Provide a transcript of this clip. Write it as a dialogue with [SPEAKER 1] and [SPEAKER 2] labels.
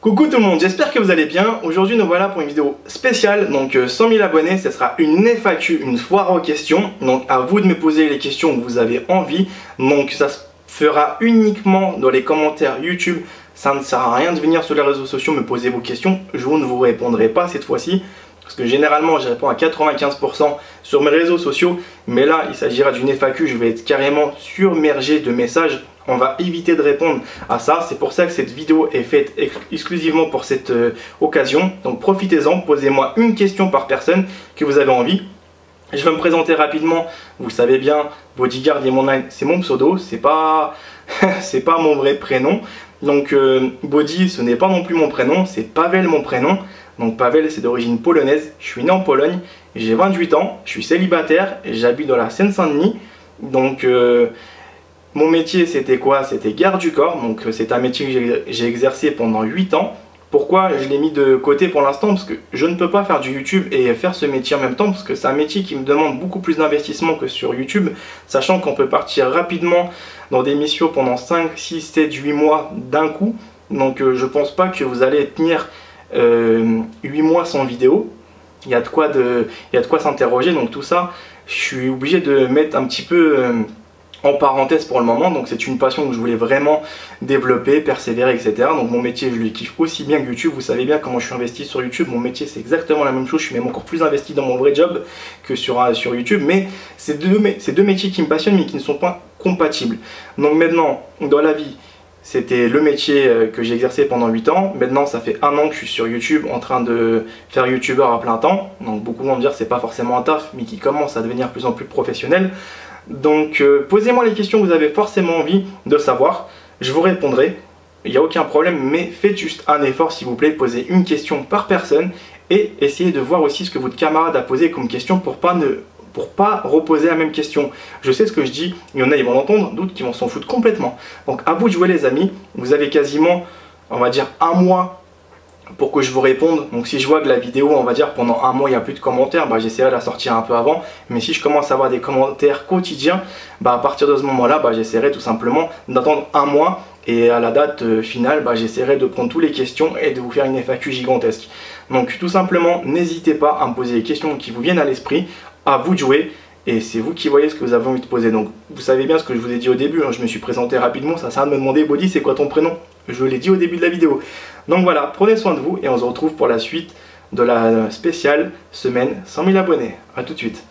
[SPEAKER 1] Coucou tout le monde, j'espère que vous allez bien. Aujourd'hui nous voilà pour une vidéo spéciale, donc 100 euh, 000 abonnés, ce sera une FAQ, une foire aux questions. Donc à vous de me poser les questions que vous avez envie. Donc ça se fera uniquement dans les commentaires YouTube. Ça ne sert à rien de venir sur les réseaux sociaux me poser vos questions. Je ne vous répondrai pas cette fois-ci. Parce que généralement je réponds à 95% sur mes réseaux sociaux. Mais là il s'agira d'une FAQ, je vais être carrément surmergé de messages on va éviter de répondre à ça. C'est pour ça que cette vidéo est faite exclusivement pour cette euh, occasion. Donc profitez-en, posez-moi une question par personne que vous avez envie. Je vais me présenter rapidement. Vous savez bien, Bodyguard et mon c'est mon pseudo, c'est pas c'est pas mon vrai prénom. Donc euh, Body, ce n'est pas non plus mon prénom, c'est Pavel mon prénom. Donc Pavel, c'est d'origine polonaise. Je suis né en Pologne, j'ai 28 ans, je suis célibataire, j'habite dans la Seine-Saint-Denis. Donc euh, mon métier, c'était quoi? C'était garde du corps. Donc, euh, c'est un métier que j'ai exercé pendant 8 ans. Pourquoi je l'ai mis de côté pour l'instant? Parce que je ne peux pas faire du YouTube et faire ce métier en même temps, parce que c'est un métier qui me demande beaucoup plus d'investissement que sur YouTube, sachant qu'on peut partir rapidement dans des missions pendant 5, 6, 7, 8 mois d'un coup. Donc euh, je pense pas que vous allez tenir 8 euh, mois sans vidéo. Il y a de quoi, de, quoi s'interroger, donc tout ça, je suis obligé de mettre un petit peu en parenthèse pour le moment. Donc c'est une passion que je voulais vraiment développer, persévérer, etc. Donc mon métier, je le kiffe aussi bien que YouTube. Vous savez bien comment je suis investi sur YouTube. Mon métier, c'est exactement la même chose. Je suis même encore plus investi dans mon vrai job que sur, euh, sur YouTube. Mais c'est deux, deux métiers qui me passionnent mais qui ne sont pas compatibles. Donc maintenant, dans la vie, c'était le métier euh, que j'ai exercé pendant 8 ans. Maintenant, ça fait un an que je suis sur YouTube en train de faire YouTubeur à plein temps. Donc beaucoup vont me dire que c'est pas forcément un taf, mais qui commence à devenir de plus en plus professionnel. Donc euh, posez-moi les questions que vous avez forcément envie de savoir. Je vous répondrai. Il n'y a aucun problème, mais faites juste un effort s'il vous plaît. Posez une question par personne et essayez de voir aussi ce que votre camarade a posé comme question pour pas ne pour pas reposer la même question. Je sais ce que je dis, il y en a, ils vont l'entendre, d'autres qui vont s'en foutre complètement. Donc à vous de jouer les amis, vous avez quasiment, on va dire, un mois pour que je vous réponde. Donc si je vois que la vidéo, on va dire pendant un mois, il n'y a plus de commentaires, bah, j'essaierai de la sortir un peu avant. Mais si je commence à avoir des commentaires quotidiens, bah, à partir de ce moment-là, bah, j'essaierai tout simplement d'attendre un mois. Et à la date euh, finale, bah, j'essaierai de prendre toutes les questions et de vous faire une FAQ gigantesque. Donc tout simplement, n'hésitez pas à me poser les questions qui vous viennent à l'esprit, à vous de jouer et c'est vous qui voyez ce que vous avez envie de poser. Donc vous savez bien ce que je vous ai dit au début, hein. je me suis présenté rapidement, ça sert à me demander Body c'est quoi ton prénom? Je l'ai dit au début de la vidéo. Donc voilà, prenez soin de vous et on se retrouve pour la suite de la spéciale semaine 100 000 abonnés. A tout de suite.